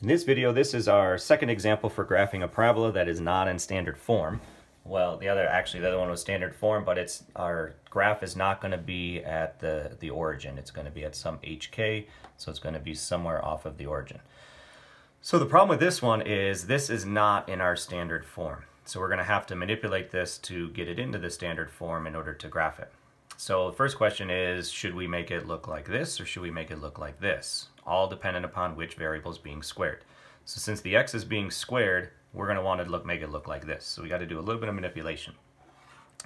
In this video, this is our second example for graphing a parabola that is not in standard form. Well, the other, actually the other one was standard form, but it's our graph is not going to be at the, the origin. It's going to be at some HK, so it's going to be somewhere off of the origin. So the problem with this one is this is not in our standard form. So we're going to have to manipulate this to get it into the standard form in order to graph it. So the first question is, should we make it look like this or should we make it look like this? All dependent upon which variable is being squared. So since the x is being squared, we're going to want to look, make it look like this. So we got to do a little bit of manipulation.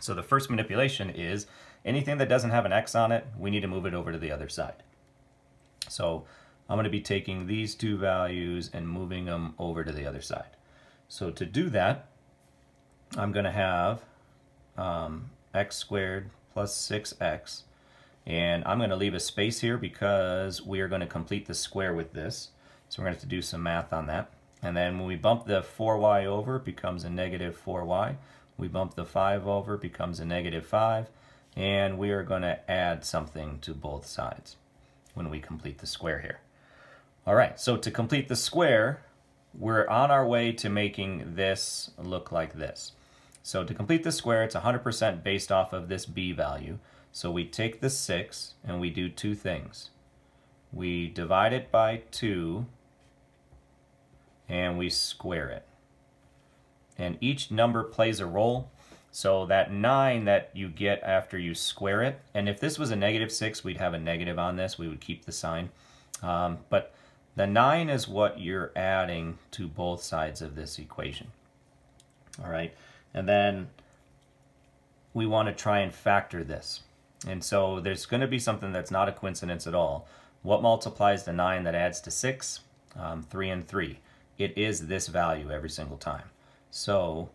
So the first manipulation is anything that doesn't have an x on it, we need to move it over to the other side. So I'm going to be taking these two values and moving them over to the other side. So to do that, I'm going to have um, x squared plus 6x. And I'm going to leave a space here because we are going to complete the square with this. So we're going to have to do some math on that. And then when we bump the 4y over, it becomes a negative 4y. We bump the 5 over, it becomes a negative 5. And we are going to add something to both sides when we complete the square here. All right, so to complete the square, we're on our way to making this look like this. So to complete the square, it's 100% based off of this b value. So we take the 6 and we do two things. We divide it by 2 and we square it. And each number plays a role. So that 9 that you get after you square it, and if this was a negative 6, we'd have a negative on this. We would keep the sign. Um, but the 9 is what you're adding to both sides of this equation. All right. And then we want to try and factor this. And so there's going to be something that's not a coincidence at all. What multiplies the 9 that adds to 6? Um, 3 and 3. It is this value every single time. So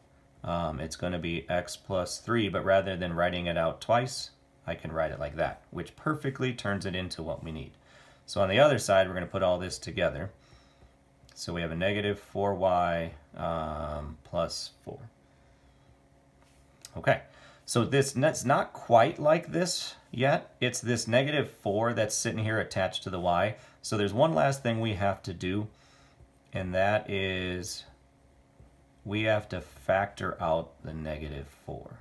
um, it's going to be x plus 3, but rather than writing it out twice, I can write it like that, which perfectly turns it into what we need. So on the other side, we're going to put all this together. So we have a negative 4y um, plus 4. Okay, so this that's not quite like this yet. It's this negative 4 that's sitting here attached to the y. So there's one last thing we have to do, and that is we have to factor out the negative 4.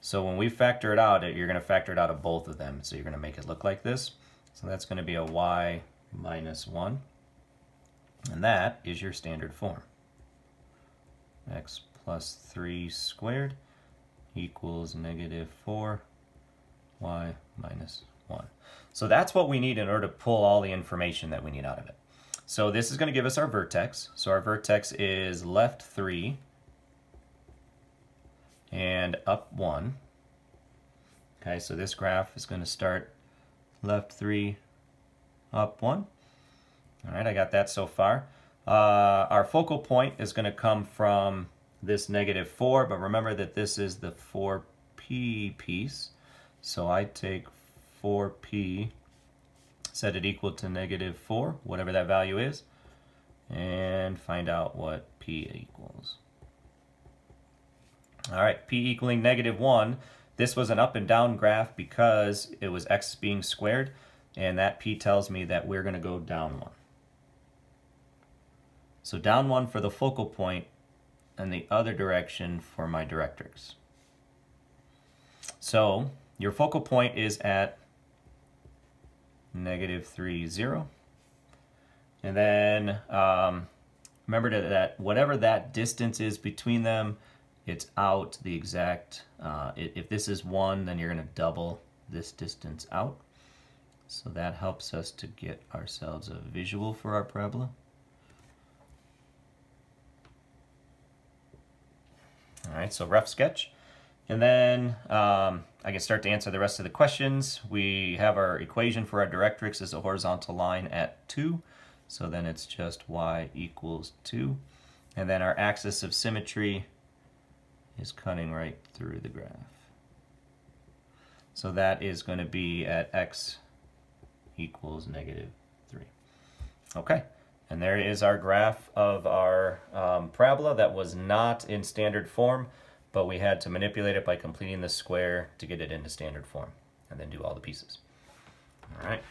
So when we factor it out, you're going to factor it out of both of them. So you're going to make it look like this. So that's going to be a y minus 1. And that is your standard form. x plus 3 squared equals negative 4 y minus 1. So that's what we need in order to pull all the information that we need out of it. So this is going to give us our vertex. So our vertex is left 3 and up 1. Okay, so this graph is going to start left 3, up 1. All right, I got that so far. Uh, our focal point is going to come from this negative 4, but remember that this is the 4p piece. So I take 4p, set it equal to negative 4, whatever that value is, and find out what p equals. All right, p equaling negative 1. This was an up and down graph because it was x being squared, and that p tells me that we're going to go down 1. So down 1 for the focal point, and the other direction for my directrix. So your focal point is at negative 3, 0. And then um, remember that whatever that distance is between them, it's out the exact, uh, if this is 1, then you're going to double this distance out. So that helps us to get ourselves a visual for our parabola. All right, so rough sketch. And then um, I can start to answer the rest of the questions. We have our equation for our directrix as a horizontal line at 2. So then it's just y equals 2. And then our axis of symmetry is cutting right through the graph. So that is going to be at x equals negative 3. Okay. And there is our graph of our um, parabola that was not in standard form, but we had to manipulate it by completing the square to get it into standard form, and then do all the pieces. All right.